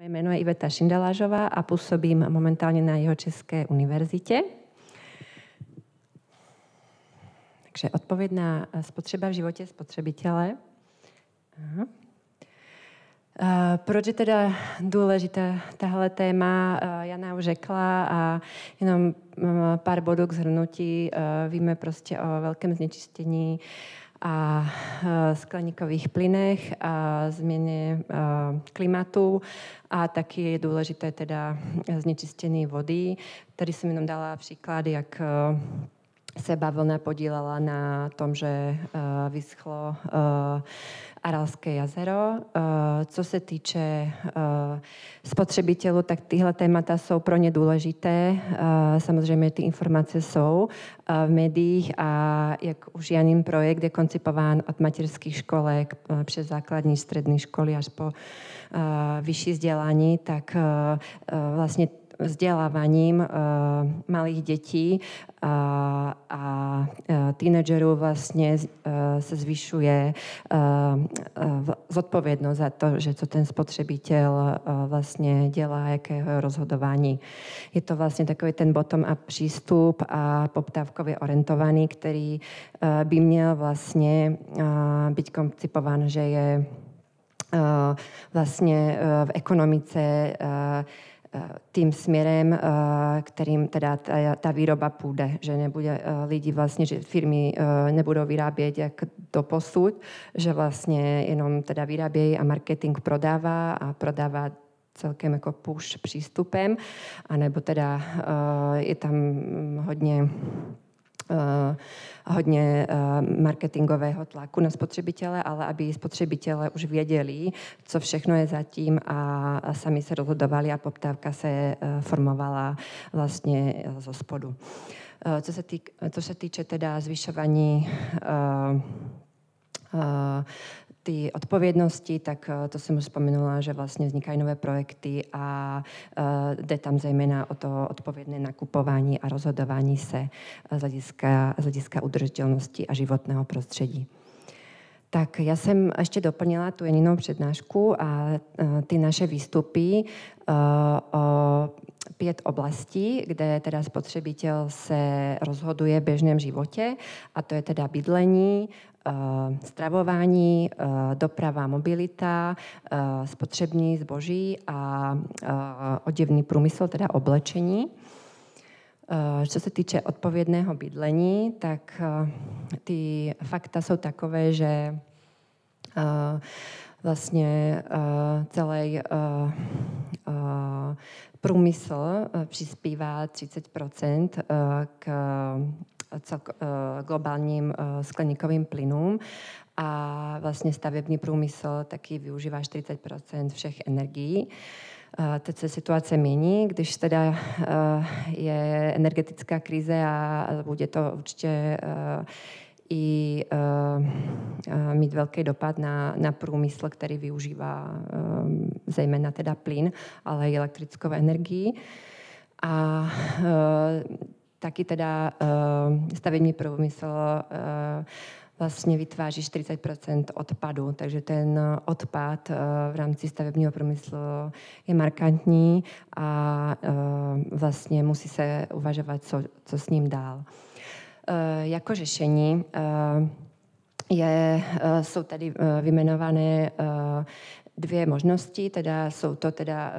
Moje jméno je Iveta Šindelážová a působím momentálně na jeho České univerzitě. Takže odpovědná spotřeba v životě spotřebitele. Aha. Proč je teda důležité tahle téma? Jana už řekla a jenom pár bodů k zhrnutí. Víme prostě o velkém znečištění a skleníkových plynech a změně klimatu a taky je důležité teda znečištění vody. Tady jsem jenom dala příklady, jak se bavlna podílela na tom, že vyschlo Aralské jazero. Co se týče spotřebitelů, tak tyhle témata jsou pro ně důležité. Samozřejmě ty informace jsou v médiích a jak už Janin projekt je koncipován od mateřských školek přes základní, střední školy až po vyšší vzdělání, tak vlastně vzdělávaním malých dětí a, a teenagerů vlastně se zvyšuje zodpovědnost za to, že co ten spotřebitel vlastně dělá, jakého rozhodování. Je to vlastně takový ten bottom-up přístup a poptávkově orientovaný, který by měl vlastně být koncipován, že je vlastně v ekonomice tým směrem, kterým teda ta, ta výroba půjde, že nebude lidi vlastně, že firmy nebudou vyrábět jak do posud, že vlastně jenom teda vyrábějí a marketing prodává a prodává celkem jako push přístupem, anebo teda je tam hodně Eh, hodně eh, marketingového tlaku na spotřebitele, ale aby spotřebitele už věděli, co všechno je zatím a sami se rozhodovali a poptávka se eh, formovala vlastně zo spodu. Co se, týk, co se týče teda zvyšování ty odpovědnosti, tak to jsem už vzpomenula, že vlastně vznikají nové projekty a jde tam zejména o to odpovědné nakupování a rozhodování se z hlediska, z hlediska udržitelnosti a životného prostředí. Tak já jsem ještě doplnila tu Jeninou přednášku a ty naše výstupy o pět oblastí, kde teda spotřebitel se rozhoduje v běžném životě a to je teda bydlení, Eh, stravování, doprava, mobilita, spotřební zboží a oděvný průmysl, teda oblečení. Co se týče odpovědného bydlení, tak ty fakta jsou takové, že vlastně celý průmysl přispívá 30 k globálním skleníkovým plynům a vlastně stavební průmysl taky využívá 40 všech energií. Teď se situace mění, když teda je energetická krize a bude to určitě i mít velký dopad na, na průmysl, který využívá zejména teda plyn, ale i elektrickou energii. A taky teda stavební průmysl vlastně vytváří 40 odpadu, takže ten odpad uh, v rámci stavebního průmyslu je markantní a uh, vlastně musí se uvažovat, co, co s ním dál. Uh, jako řešení je, jsou tady vyjmenované dvě možnosti, teda jsou to teda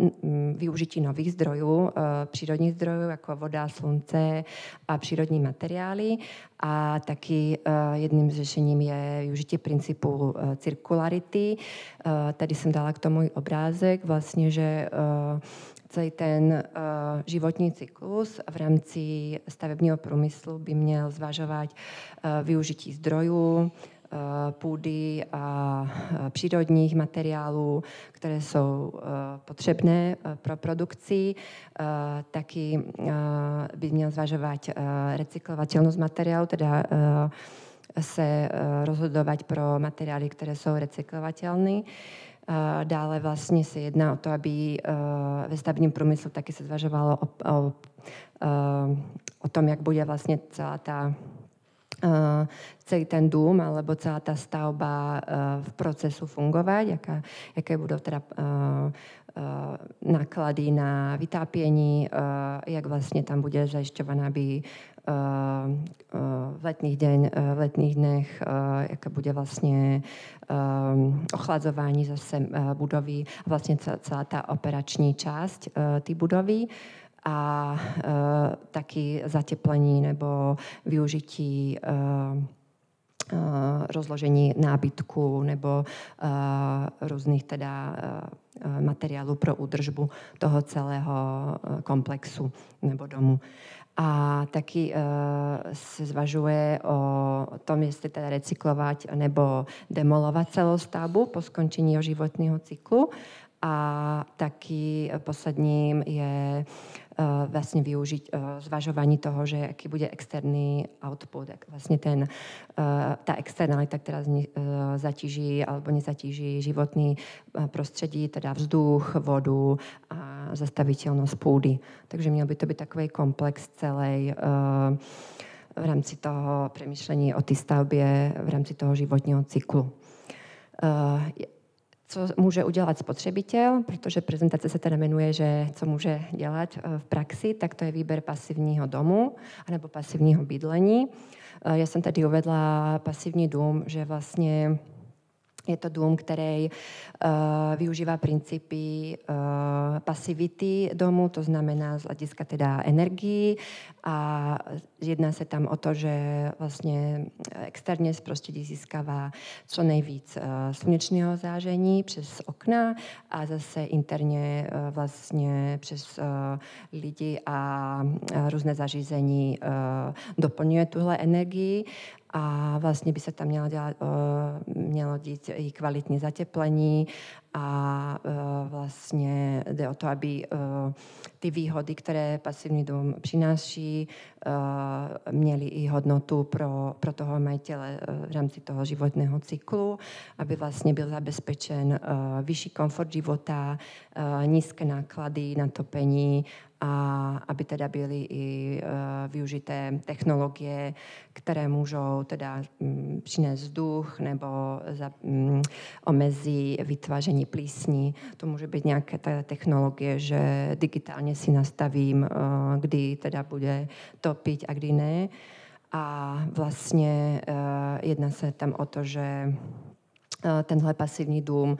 uh, využití nových zdrojů, uh, přírodních zdrojů, jako voda, slunce a přírodní materiály. A taky uh, jedním z řešením je využití principu cirkularity. Tady jsem dala k tomu obrázek, vlastně, že celý ten životní cyklus v rámci stavebního průmyslu by měl zvažovat využití zdrojů, Eh, půdy a eh, přírodních materiálů, které jsou eh, potřebné pro produkci. Taky by měl zvažovat recyklovatelnost materiálu, teda se rozhodovat pro materiály, které jsou recyklovatelné. Dále vlastně se jedná o to, aby ve stavebním průmyslu taky se zvažovalo o, o, o tom, jak bude vlastně celá ta celý ten dům alebo celá ta stavba v procesu fungovat, jaká, jaké budou teda náklady na vytápění, jak vlastně tam bude zajišťovaná, aby v letných, deň, v letných dnech, jaká bude vlastně ochladzování zase budovy, vlastně celá ta operační část té budovy a taky zateplení nebo využití rozložení nábytku nebo různých teda materiálů pro údržbu toho celého komplexu nebo domu. A taky se zvažuje o tom, jestli teda recyklovat nebo demolovat celou stavbu po skončení životního cyklu. A taky posledním je vlastně využít uh, zvažování toho, že jaký bude externí output, jak vlastně ten, uh, ta externalita, která zatíží alebo nezatíží životní prostředí, teda vzduch, vodu a zastavitelnost půdy. Takže měl by to být takový komplex celý v rámci toho přemýšlení o té stavbě, v rámci toho životního cyklu. Co může udělat spotřebitel, protože prezentace se teda jmenuje, že co může dělat eh, v praxi, tak to je výběr pasivního domu anebo pasivního bydlení. Eh, já jsem tady uvedla pasivní dům, že vlastně je to dům, který uh, využívá principy uh, pasivity domu, to znamená z hlediska teda energii. A jedná se tam o to, že vlastně externě z prostředí získává co nejvíc uh, slunečného zážení přes okna a zase interně uh, vlastně přes uh, lidi a uh, různé zařízení uh, doplňuje tuhle energii a vlastně by se tam mělo, dělat, mělo dít i kvalitní zateplení a vlastně jde o to, aby ty výhody, které pasivní dům přináší, měly i hodnotu pro, pro toho majitele v rámci toho životného cyklu, aby vlastně byl zabezpečen vyšší komfort života, nízké náklady na topení a aby teda byly i uh, využité technologie, které můžou teda um, přinést vzduch nebo um, omezí vytváření plísní. To může být nějaké ta technologie, že digitálně si nastavím, uh, kdy teda bude topit a kdy ne. A vlastně uh, jedná se tam o to, že tenhle pasivní dům.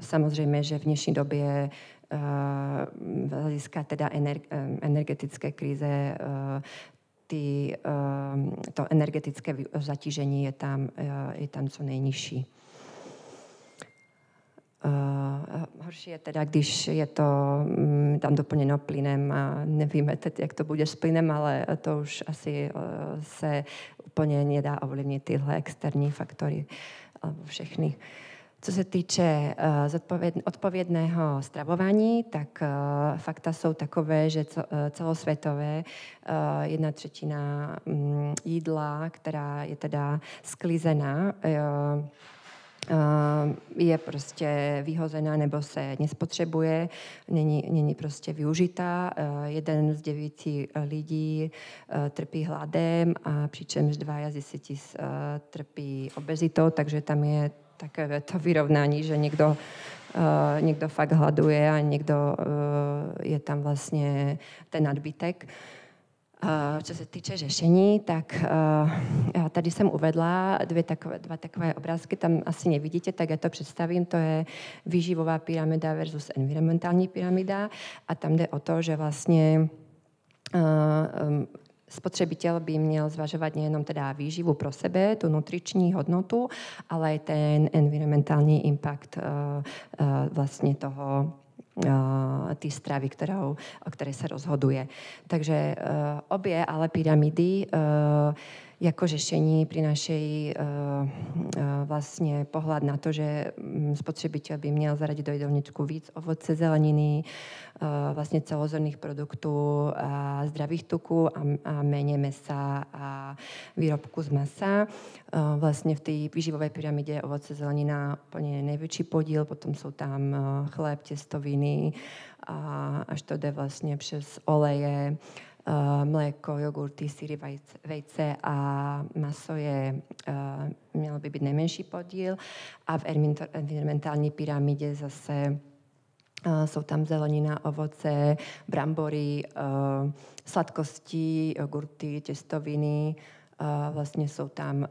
Samozřejmě, že v dnešní době z hlediska teda energetické krize eh, ty, eh, to energetické zatížení je tam, eh, je tam co nejnižší. Uh, horší je teda, když je to um, tam doplněno plynem a nevíme teď, jak to bude s plynem, ale to už asi uh, se úplně nedá ovlivnit tyhle externí faktory, alebo všechny. Uh, co se týče uh, odpovědného stravování, tak uh, fakta jsou takové, že uh, celosvětové jedna třetina um, jídla, která je teda sklizená, je prostě vyhozená nebo se nespotřebuje, není, není prostě využitá. Jeden z devíti lidí trpí hladem a přičemž dva z deseti trpí obezitou, takže tam je takové to vyrovnání, že někdo, uh, někdo fakt hladuje a někdo uh, je tam vlastně ten nadbytek. Uh, co se týče řešení, tak uh, tady jsem uvedla dvě takové, dva takové obrázky, tam asi nevidíte, tak já to představím. To je výživová pyramida versus environmentální pyramida a tam jde o to, že vlastně spotřebitel by měl zvažovat nejenom teda výživu pro sebe, tu nutriční hodnotu, ale i ten environmentální impact uh, uh, vlastně toho uh, ty stravy, kterou, o které se rozhoduje. Takže obě ale pyramidy jako řešení přinášejí uh, uh, vlastně pohled na to, že mm, spotřebitel by měl zaradit do jídelníčku víc ovoce, zeleniny, uh, vlastně celozrnných produktů a zdravých tuků a, a méně mesa a výrobku z masa. Vlastně v té výživové pyramidě ovoce, zelenina úplně největší podíl, potom jsou tam chléb, těstoviny a až to jde vlastně přes oleje, mléko, jogurty, syry, vejce, a maso je, mělo by být nejmenší podíl. A v environmentální pyramidě zase jsou tam zelenina, ovoce, brambory, sladkosti, jogurty, těstoviny, vlastně jsou tam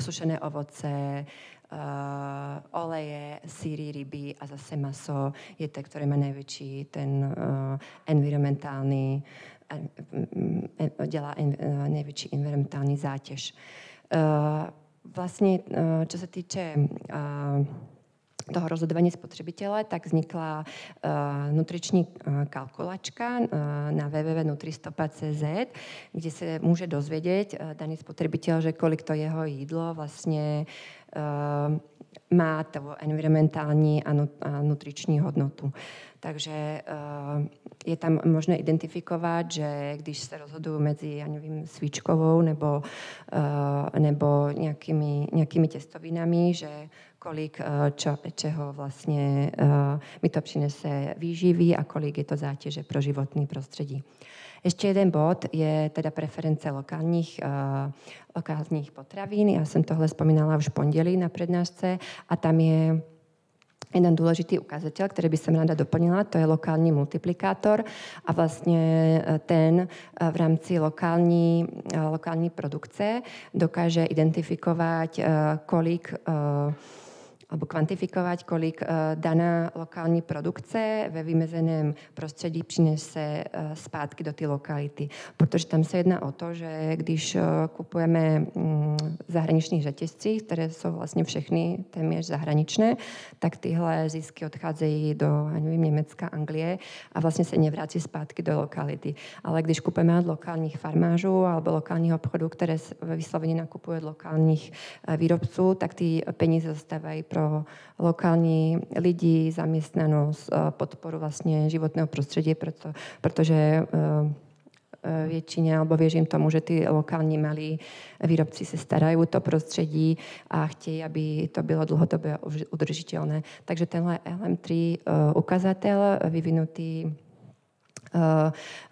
sušené ovoce, oleje, síry, ryby a zase maso je to, které má největší ten environmentální, dělá největší environmentální zátěž. Vlastně, co se týče toho rozhodování spotřebitele, tak vznikla uh, nutriční uh, kalkulačka uh, na www.nutristopa.cz, kde se může dozvědět uh, daný spotřebitel, že kolik to jeho jídlo vlastně uh, má to environmentální a, a nutriční hodnotu. Takže uh, je tam možné identifikovat, že když se rozhodují mezi, já nevím, svíčkovou nebo, uh, nebo nějakými, nějakými těstovinami, že kolik uh, čo, čeho vlastně uh, mi to přinese výživy a kolik je to zátěže pro životní prostředí. Ještě jeden bod je teda preference lokálních, lokálních potravín. Já jsem tohle vzpomínala už v pondělí na přednášce a tam je jeden důležitý ukazatel, který by jsem ráda doplnila, to je lokální multiplikátor a vlastně eh, ten eh, v rámci lokální, eh, lokální produkce dokáže identifikovat, kolik alebo kvantifikovat, kolik uh, daná lokální produkce ve vymezeném prostředí přinese uh, zpátky do ty lokality. Protože tam se jedná o to, že když uh, kupujeme um, zahraničních řetězcích, které jsou vlastně všechny téměř zahraničné, tak tyhle zisky odcházejí do nevím, Německa, Anglie a vlastně se nevrací zpátky do lokality. Ale když kupujeme od lokálních farmářů alebo lokálního obchodu, které vysloveně nakupuje od lokálních výrobců, tak ty peníze zůstávají pro lokální lidi, zaměstnanost, podporu vlastně životného prostředí, proto, protože eh, eh, většině, alebo věřím tomu, že ty lokální malí výrobci se starají o to prostředí a chtějí, aby to bylo dlouhodobě udržitelné. Takže tenhle LM3 eh, ukazatel vyvinutý Eh,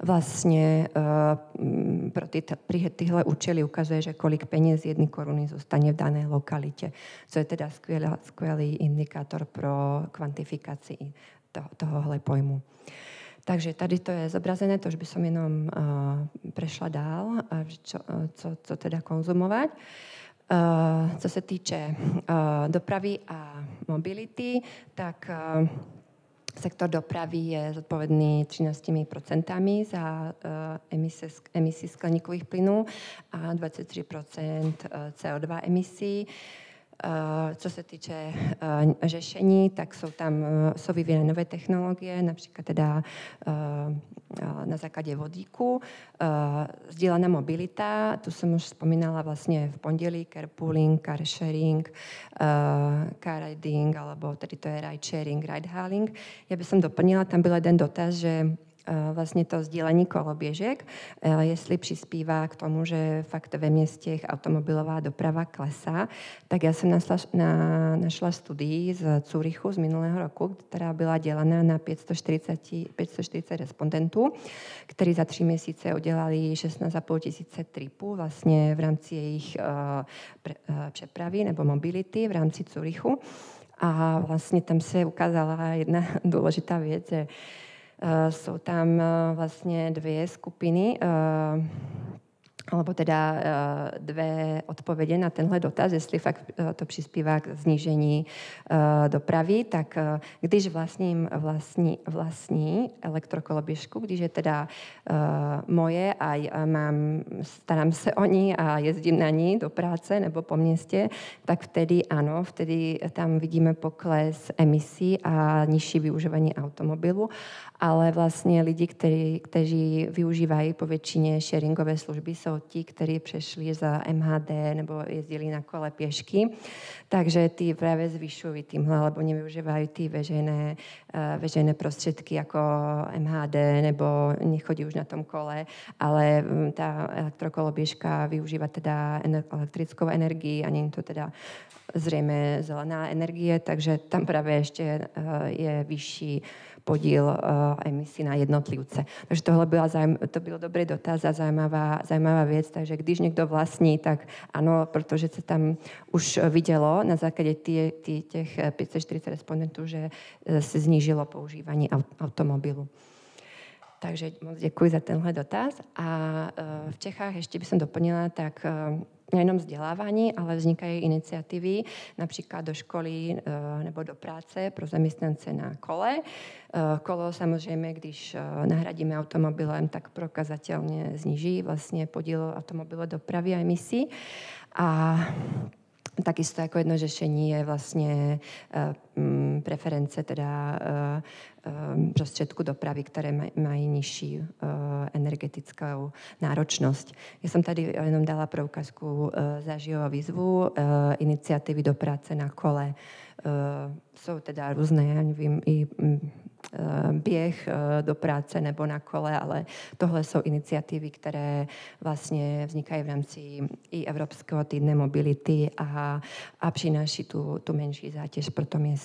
vlastně eh, pro ty, pri tyhle účely ukazuje, že kolik peněz jedny koruny zůstane v dané lokalitě, co je teda skvělý, skvělý indikátor pro kvantifikaci to, tohohle pojmu. Takže tady to je zobrazené, to už by som jenom uh, prešla dál, čo, co, co teda konzumovat. Co se týče dopravy a mobility, tak Sektor dopravy je zodpovědný 13% za emise, emisí skleníkových plynů a 23% CO2 emisí. Co se týče řešení, tak jsou tam jsou vyvíjeny nové technologie, například teda na základě vodíku. Sdílená mobilita, tu jsem už vzpomínala vlastně v pondělí, carpooling, car sharing, car riding, alebo tedy to je ride sharing, ride hailing. Já bych doplnila, tam byl jeden dotaz, že Eh, vlastně to sdílení koloběžek, eh, jestli přispívá k tomu, že fakt ve městech automobilová doprava klesá, tak já jsem našla, na, našla studii z Curychu z minulého roku, která byla dělaná na 540, 540 respondentů, kteří za tři měsíce udělali 16,5 tisíce tripů vlastně v rámci jejich uh, přepravy nebo mobility v rámci Curychu. A vlastně tam se ukázala jedna důležitá věc, že Eh, jsou tam eh, vlastně dvě skupiny eh, alebo teda dvě odpovědi na tenhle dotaz, jestli fakt to přispívá k znížení dopravy, tak když vlastním vlastní, vlastní elektrokoloběžku, když je teda moje a mám, starám se o ní a jezdím na ní do práce nebo po městě, tak vtedy ano, vtedy tam vidíme pokles emisí a nižší využívání automobilu. Ale vlastně lidi, který, kteří využívají po většině sharingové služby, jsou ti, kteří přešli za MHD nebo jezdili na kole pěšky, takže ty právě zvyšují tímhle, alebo nevyužívají ty veřejné, uh, veřejné prostředky jako MHD nebo nechodí už na tom kole, ale um, ta elektrokoloběžka využívá teda elektrickou energii a není to teda zřejmě zelená energie, takže tam právě ještě je vyšší podíl uh, emisí na jednotlivce. Takže tohle byla to byl dobrý dotaz a zajímavá, zajímavá věc. Takže když někdo vlastní, tak ano, protože se tam už vidělo na základě tě, tě, těch 540 respondentů, že se znížilo používání automobilu. Takže moc děkuji za tenhle dotaz. A v Čechách ještě bych doplnila, tak nejenom vzdělávání, ale vznikají iniciativy například do školy eh, nebo do práce pro zaměstnance na kole. Eh, kolo samozřejmě, když eh, nahradíme automobilem, tak prokazatelně zniží vlastně podíl automobilové dopravy a emisí. A Takisto jako jedno řešení je vlastně preference teda uh, uh, prostředku dopravy, které maj, mají nižší uh, energetickou náročnost. Já jsem tady jenom dala pro ukázku zažijovou výzvu iniciativy do práce na kole. Jsou teda různé, já nevím, i Eh, běh eh, do práce nebo na kole, ale tohle jsou iniciativy, které vlastně vznikají v rámci i Evropského týdne mobility a, a přináší tu, tu menší zátěž pro to město.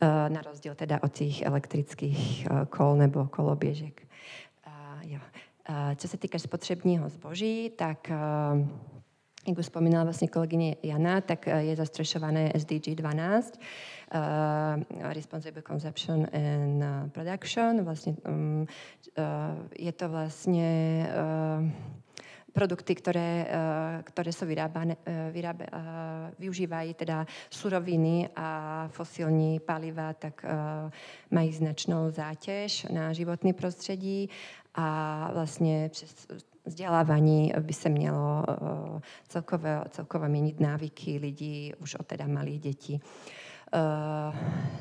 Eh, na rozdíl teda od těch elektrických kol nebo koloběžek. Jo. Co se týká spotřebního zboží, tak jak už vzpomínala vlastně kolegyně Jana, tak je zastřešované SDG 12, uh, responsible consumption and production. Vlastně uh, je to vlastně produkty, které, které jsou vyrábány, vyrábá, využívají teda suroviny a fosilní paliva, tak mají značnou zátěž na životní prostředí a vlastně přes vzdělávání by se mělo celkově, celkově měnit návyky lidí už od teda malých dětí. Eh,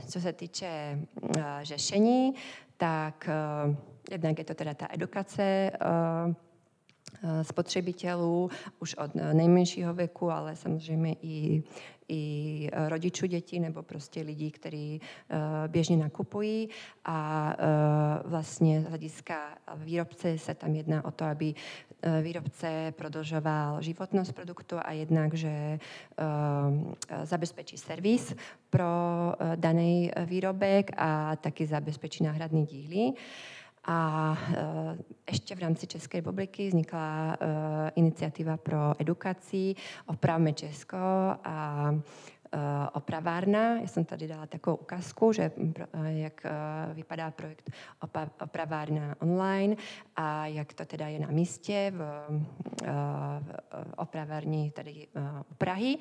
co se týče eh, řešení, tak eh, jednak je to teda ta edukace spotřebitelů už od nejmenšího věku, ale samozřejmě i, i rodičů dětí nebo prostě lidí, kteří běžně nakupují a vlastně z hlediska výrobce se tam jedná o to, aby Eh, výrobce prodlžoval životnost produktu a jednak, že eh, zabezpečí servis pro eh, daný výrobek a taky zabezpečí náhradní díly. A ještě v rámci České republiky vznikla iniciativa pro edukaci Opravme Česko a Eh, opravárna. Já jsem tady dala takovou ukázku, že eh, jak eh, vypadá projekt opravárna online a jak to teda je na místě v, opravární tady Prahy.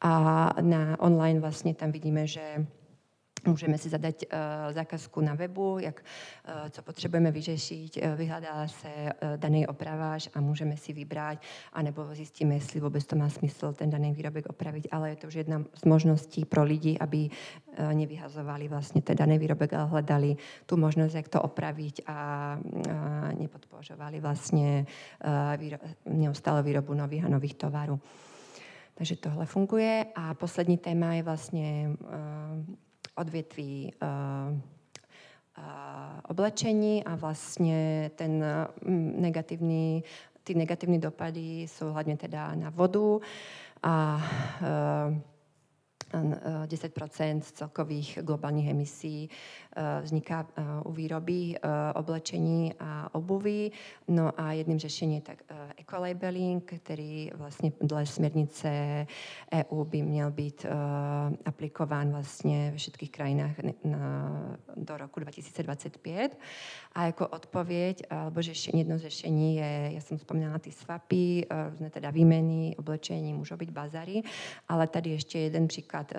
A na online vlastně tam vidíme, že Můžeme si zadat uh, zákazku na webu, jak, uh, co potřebujeme vyřešit, uh, vyhledá se daný opravář a můžeme si vybrat, anebo zjistíme, jestli vůbec to má smysl ten daný výrobek opravit, ale je to už jedna z možností pro lidi, aby nevyhazovali vlastně ten daný výrobek, ale hledali tu možnost, jak to opravit a uh, nepodpořovali vlastně výro- neustále výrobu nových a nových tovarů. Takže tohle funguje. A poslední téma je vlastně odvětví eh, eh, oblečení a vlastně ten mm, negativní, ty negativní dopady jsou hlavně teda na vodu a uh, 10 celkových globálních emisí eh, vzniká eh, u výroby eh, oblečení a obuví. No a jedním řešením je tak ecolabeling, který vlastně dle směrnice EU by měl být aplikován vlastně ve všech krajinách do roku 2025. A jako odpověď, alebo řešení, jedno řešení je, já jsem vzpomněla ty swapy, různé teda výměny, oblečení, můžou být bazary, ale tady ještě jeden příklad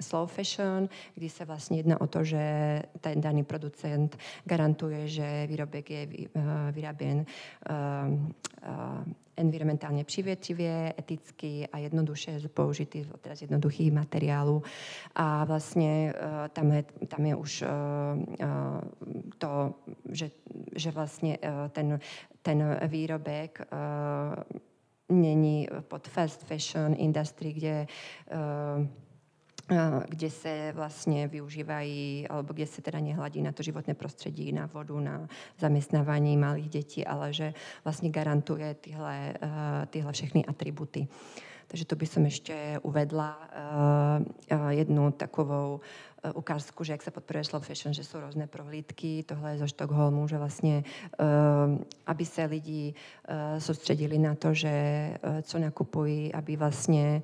slow fashion, kdy se vlastně jedná o to, že ten daný producent garantuje, že výrobek je uh, vyráběn uh, uh, environmentálně přivětivě, eticky a jednoduše použitý z jednoduchých materiálů. A vlastně tam je, tam je už to, že, že vlastně ten, ten výrobek není pod fast fashion industry, kde uh, kde se vlastně využívají, alebo kde se teda nehladí na to životné prostředí, na vodu, na zaměstnávání malých dětí, ale že vlastně garantuje tyhle, tyhle všechny atributy. Takže to by som ešte uvedla jednu takovou ukázku, že jak se podporuje slow fashion, že jsou různé prohlídky, tohle je zo Štokholmu, že vlastně, aby se lidi soustředili na to, že co nakupují, aby vlastně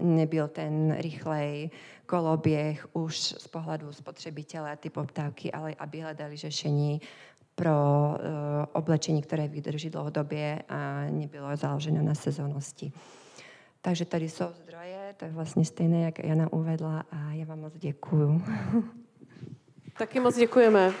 nebyl ten rychlej koloběh už z pohledu spotřebitele, ty poptávky, ale aby hledali řešení pro oblečení, které vydrží dlouhodobě a nebylo založeno na sezónnosti. Takže tady jsou zdroje, to je vlastně stejné, jak Jana uvedla a já vám moc děkuju. Taky moc děkujeme.